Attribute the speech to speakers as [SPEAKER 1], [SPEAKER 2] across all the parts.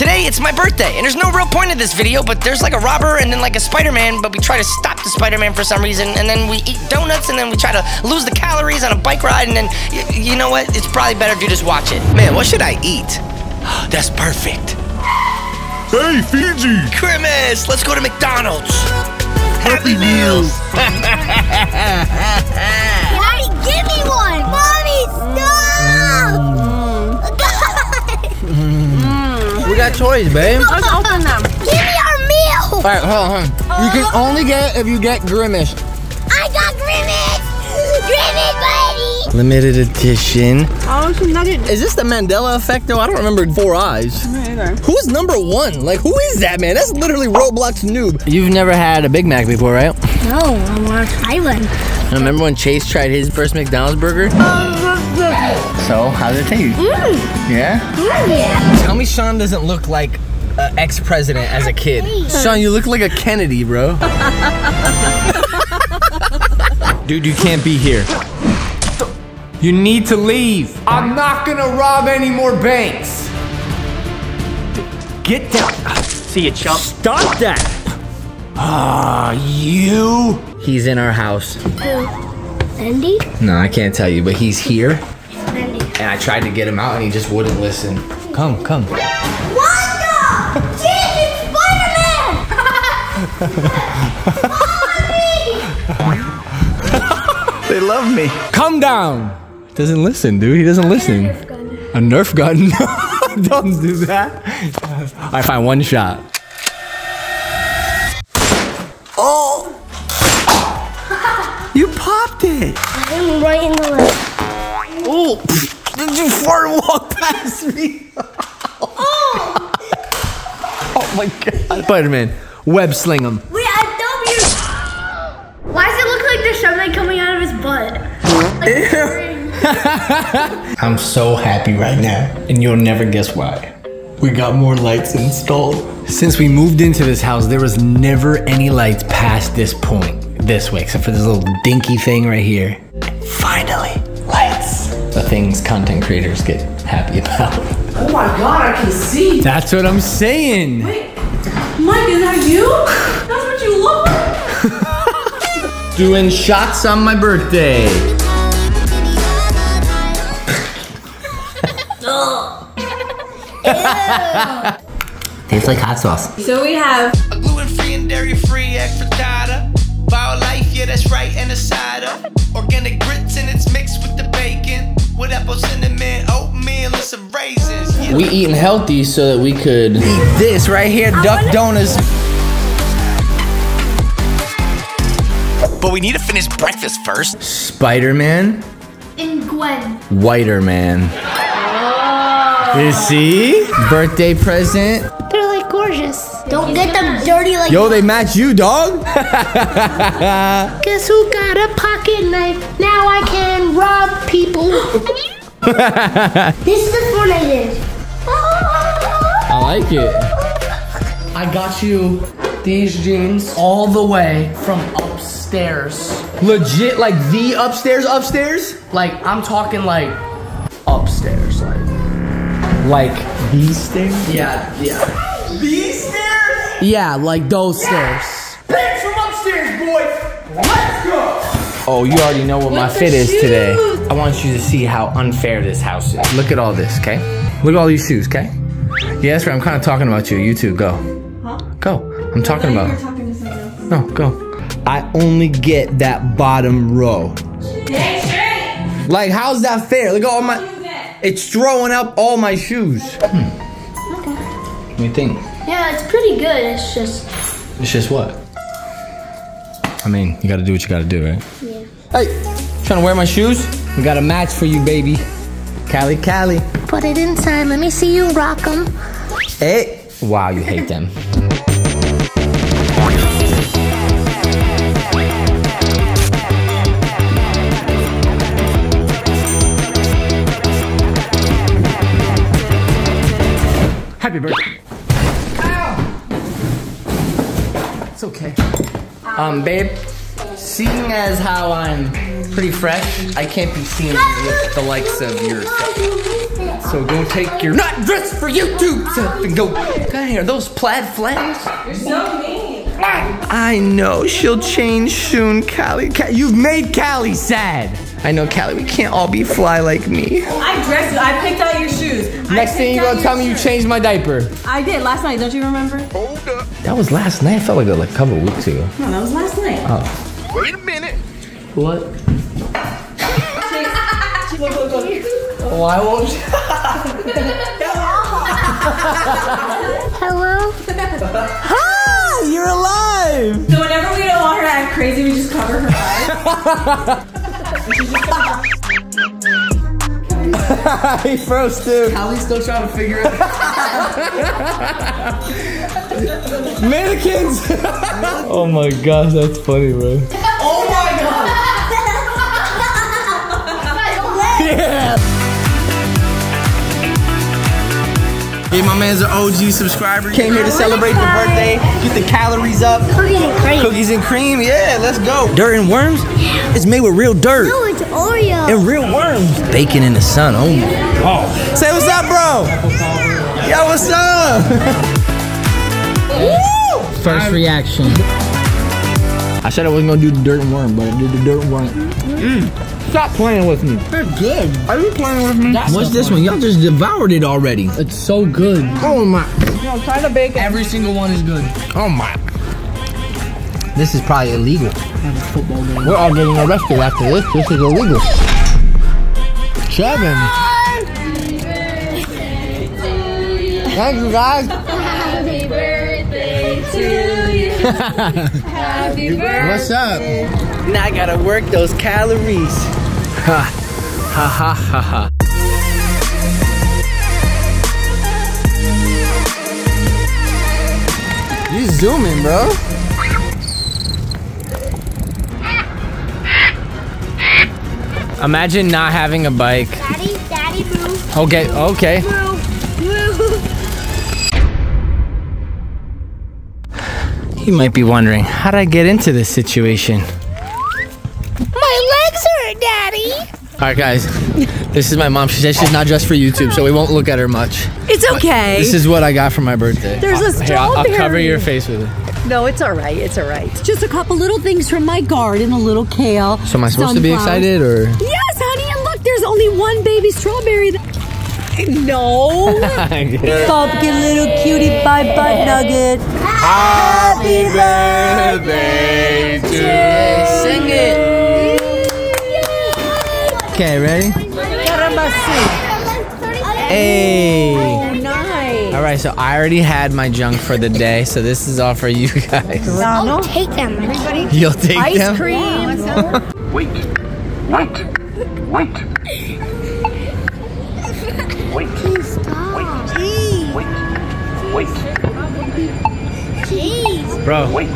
[SPEAKER 1] Today, it's my birthday, and there's no real point to this video, but there's like a robber and then like a Spider-Man, but we try to stop the Spider-Man for some reason, and then we eat donuts, and then we try to lose the calories on a bike ride, and then, you know what? It's probably better if you just watch it. Man, what should I eat? That's perfect.
[SPEAKER 2] Hey, FeeGee!
[SPEAKER 1] Grimace, let's go to McDonald's.
[SPEAKER 2] Happy Meals!
[SPEAKER 3] Daddy, give me one! Mommy, God!
[SPEAKER 4] Got toys, babe.
[SPEAKER 5] Let's open them.
[SPEAKER 3] Give me our meal!
[SPEAKER 4] All right, hold on, hold on. You can oh. only get it if you get Grimace.
[SPEAKER 3] I got Grimace! Grimace, buddy!
[SPEAKER 4] Limited edition.
[SPEAKER 5] Oh, some nugget.
[SPEAKER 4] Is this the Mandela effect though? I don't remember Four Eyes. Who's number one? Like, who is that man? That's literally Roblox noob. You've never had a Big Mac before, right?
[SPEAKER 3] No, I want to try one.
[SPEAKER 4] Remember when Chase tried his first McDonald's burger? Oh, so, how did it taste? Mm. Mm. Yeah? Tell me Shawn doesn't look like an ex-president as a kid. Shawn, you look like a Kennedy, bro.
[SPEAKER 6] Dude, you can't be here. You need to leave. I'm not gonna rob any more banks. Get down.
[SPEAKER 7] See you, chump.
[SPEAKER 6] Stop that. Ah, you.
[SPEAKER 4] He's in our house. Who?
[SPEAKER 3] Andy?
[SPEAKER 4] No, I can't tell you, but he's here.
[SPEAKER 3] It's Andy.
[SPEAKER 4] And I tried to get him out and he just wouldn't listen. Come, come.
[SPEAKER 3] Wanda! Jesus, Spider-Man!
[SPEAKER 6] They love me. Come down. Doesn't listen, dude. He doesn't listen. A Nerf gun? Don't do that. I find one shot. Oh! You popped it.
[SPEAKER 3] I'm right in the left.
[SPEAKER 6] Oh! Did you fart and walk past me? Oh. oh my god. Spider-Man, web sling him.
[SPEAKER 3] Wait, I W. Why does it look like there's something coming out of his butt?
[SPEAKER 4] I'm so happy right now, and you'll never guess why. We got more lights installed. Since we moved into this house, there was never any lights past this point, this way, except for this little dinky thing right here. Finally, lights. The things content creators get happy about.
[SPEAKER 5] Oh my god, I can see.
[SPEAKER 6] That's what I'm saying.
[SPEAKER 5] Wait, Mike, is that you? That's what you look like.
[SPEAKER 6] Doing shots on my birthday.
[SPEAKER 4] Tastes like hot sauce.
[SPEAKER 5] So we have
[SPEAKER 1] A gluten-free and dairy-free egg frittata. Bio life, yeah, that's right, and a cider. Organic grits and it's mixed with the bacon. With apple cinnamon, oatmeal, and some raisins. Yeah.
[SPEAKER 4] We eating healthy so that we could eat this right here, duck donuts.
[SPEAKER 1] But we need to finish breakfast first.
[SPEAKER 4] Spider-Man,
[SPEAKER 3] And Gwen.
[SPEAKER 4] Whiter Man. You see? Birthday present.
[SPEAKER 3] They're like gorgeous. Don't get them dirty like
[SPEAKER 6] Yo, they match you, dog.
[SPEAKER 3] Guess who got a pocket knife? Now I can rob people. this is the one I did.
[SPEAKER 4] I like it. I got you these jeans all the way from upstairs.
[SPEAKER 6] Legit, like the upstairs, upstairs.
[SPEAKER 4] Like, I'm talking like upstairs. Like,
[SPEAKER 6] Like these stairs.
[SPEAKER 4] yeah, yeah.
[SPEAKER 6] These stairs.
[SPEAKER 4] Yeah, like those stairs.
[SPEAKER 6] Bitch from upstairs, boy. Let's go.
[SPEAKER 4] Oh, you already know what my
[SPEAKER 5] the
[SPEAKER 4] fit is today. I want you to see how unfair this house is. Look at all this, okay? Look at all these shoes, okay? Yeah, that's right. I'm kind of talking about you. You too. Go.
[SPEAKER 5] Huh?
[SPEAKER 4] Go. I'm talking about.
[SPEAKER 5] talking to someone else.
[SPEAKER 4] No, go. I only get that bottom row.
[SPEAKER 5] Stay.
[SPEAKER 4] Like, how's that fair? Look at all my. It's throwing up all my shoes. Hmm. What do you think?
[SPEAKER 3] Yeah, it's pretty good. It's just.
[SPEAKER 4] It's just what? I mean, you gotta do what you gotta do, right?
[SPEAKER 3] Yeah.
[SPEAKER 4] Hey, trying to wear my shoes? We got a match for you, baby. Cali, Cali.
[SPEAKER 3] Put it inside. Let me see you rock them.
[SPEAKER 4] Hey. Wow, you hate them.
[SPEAKER 6] Happy birthday. It's okay.
[SPEAKER 4] Um, babe, Seeing as how I'm pretty fresh, I can't be seen with the likes of yourself. So go take your not dressed for YouTube stuff and go. God, here, those plaid flannels.
[SPEAKER 5] You're so mean.
[SPEAKER 4] I know she'll change soon, Callie. Ca- You've made Callie sad. I know, Callie. We can't all be fly like me.
[SPEAKER 5] I dressed you. I picked out your shoes.
[SPEAKER 6] Next thing
[SPEAKER 5] you're
[SPEAKER 6] gonna
[SPEAKER 5] your
[SPEAKER 6] tell me you changed my diaper.
[SPEAKER 5] I did last night. Don't you remember? Hold up.
[SPEAKER 6] That was last night. I felt like that like a couple weeks ago.
[SPEAKER 5] No, that was last night. Oh.
[SPEAKER 2] Wait a minute.
[SPEAKER 6] What?
[SPEAKER 5] Look, look, look.
[SPEAKER 6] Why won't you?
[SPEAKER 3] Hello?
[SPEAKER 6] Ah, you're alive!
[SPEAKER 5] So whenever we don't want her to act crazy, we just cover her eyes.
[SPEAKER 6] he froze too.
[SPEAKER 4] Callie's still trying to figure it out.
[SPEAKER 6] Mannequins! oh my gosh, that's funny, bro.
[SPEAKER 4] Oh my man's an OG subscriber. Came here to celebrate the birthday, get the calories up.
[SPEAKER 3] Cookies and cream.
[SPEAKER 4] Cookies and cream, yeah, let's go. Dirt and worms? It's made with real dirt
[SPEAKER 3] No, it's Oreo.
[SPEAKER 4] and real worms. Bacon in the sun, oh my. Say what's up, bro. Yo, what's up?
[SPEAKER 6] First reaction. I said I wasn't gonna do the dirt and worm, but I did the dirt and worm. Mm. Stop playing with me.
[SPEAKER 4] They're good. Are you playing with me? What's this one? Y'all just devoured it already.
[SPEAKER 6] It's so good.
[SPEAKER 4] Oh my.
[SPEAKER 6] Every single one is good.
[SPEAKER 4] Oh my. This is probably illegal.
[SPEAKER 6] We're all getting arrested after this. This is illegal. Seven. Thank you guys.
[SPEAKER 3] Happy birthday to you. Happy birthday.
[SPEAKER 6] What's up?
[SPEAKER 4] Now I gotta work those calories.
[SPEAKER 6] Ha ha ha ha ha. You zooming, bro. Imagine not having a bike.
[SPEAKER 3] Daddy, daddy, move.
[SPEAKER 6] Okay, okay.
[SPEAKER 3] Move. Move.
[SPEAKER 6] You might be wondering, how did I get into this situation?
[SPEAKER 3] My legs hurt, daddy.
[SPEAKER 6] All right, guys. This is my mom. She said she's not dressed for YouTube, so we won't look at her much.
[SPEAKER 7] It's okay.
[SPEAKER 6] This is what I got for my birthday.
[SPEAKER 7] There's a
[SPEAKER 6] Here, I'll, I'll cover your face with it.
[SPEAKER 7] no, it's all right. It's all right. Just a couple little things from my garden, a little kale.
[SPEAKER 6] So am I supposed to be excited or?
[SPEAKER 7] Yes, honey. And look, there's only one baby strawberry. th- No. Pumpkin little cutie pie butt nugget. Happy birthday to
[SPEAKER 4] Sing it.
[SPEAKER 6] Okay, ready? Hey.
[SPEAKER 7] Oh, nice.
[SPEAKER 6] All right, so I already had my junk for the day, so this is all for you guys.
[SPEAKER 3] I'll take them. Everybody.
[SPEAKER 6] You'll take
[SPEAKER 7] Ice
[SPEAKER 6] them.
[SPEAKER 7] cream.
[SPEAKER 2] Wait. Wait. Wait. Wait.
[SPEAKER 3] Stop.
[SPEAKER 2] Wait. Wait.
[SPEAKER 3] Jeez.
[SPEAKER 6] Bro,
[SPEAKER 2] Wait.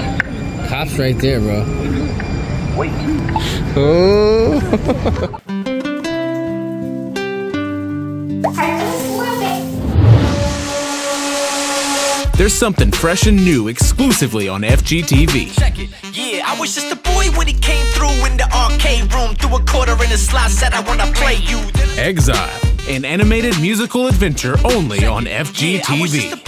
[SPEAKER 6] cops right there, bro.
[SPEAKER 2] Wait.
[SPEAKER 6] Oh.
[SPEAKER 3] I just love it.
[SPEAKER 8] There's something fresh and new exclusively on FGTeeV.
[SPEAKER 1] Check it. Yeah, I was just a boy when he came through in the arcade room. Threw a quarter in the slot, said I wanna play you.
[SPEAKER 8] Exile, an animated musical adventure only on FGTeeV.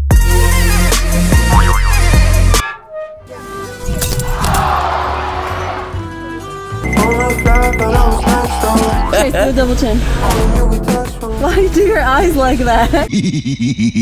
[SPEAKER 5] Okay, do a double chin. Why do your eyes like that?